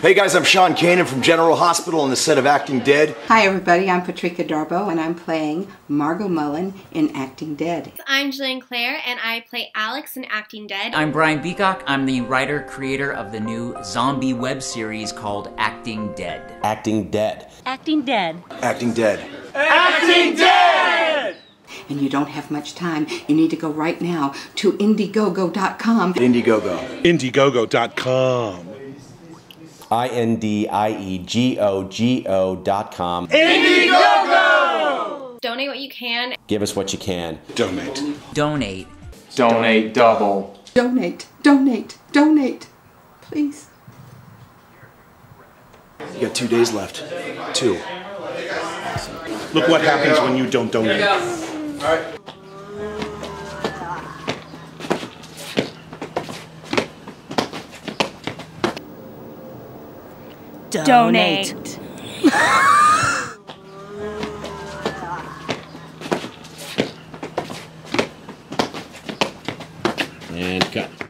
Hey guys, I'm Sean Kanan from General Hospital on the set of Acting Dead. Hi everybody, I'm Patrika Darbo and I'm playing Margot Mullen in Acting Dead. I'm Jillian Clare and I play Alex in Acting Dead. I'm Brian Beacock. I'm the writer creator of the new zombie web series called Acting Dead. Acting Dead. Acting Dead. Acting Dead. Acting Dead! And you don't have much time. You need to go right now to Indiegogo.com. Indiegogo. Indiegogo.com. I N D I E G O G O dot com. Indiegogo! Donate what you can. Give us what you can. Donate. Donate. Donate double. Donate, donate, donate. Please. You got two days left. Two. Look what happens when you don't donate. Donate. And cut.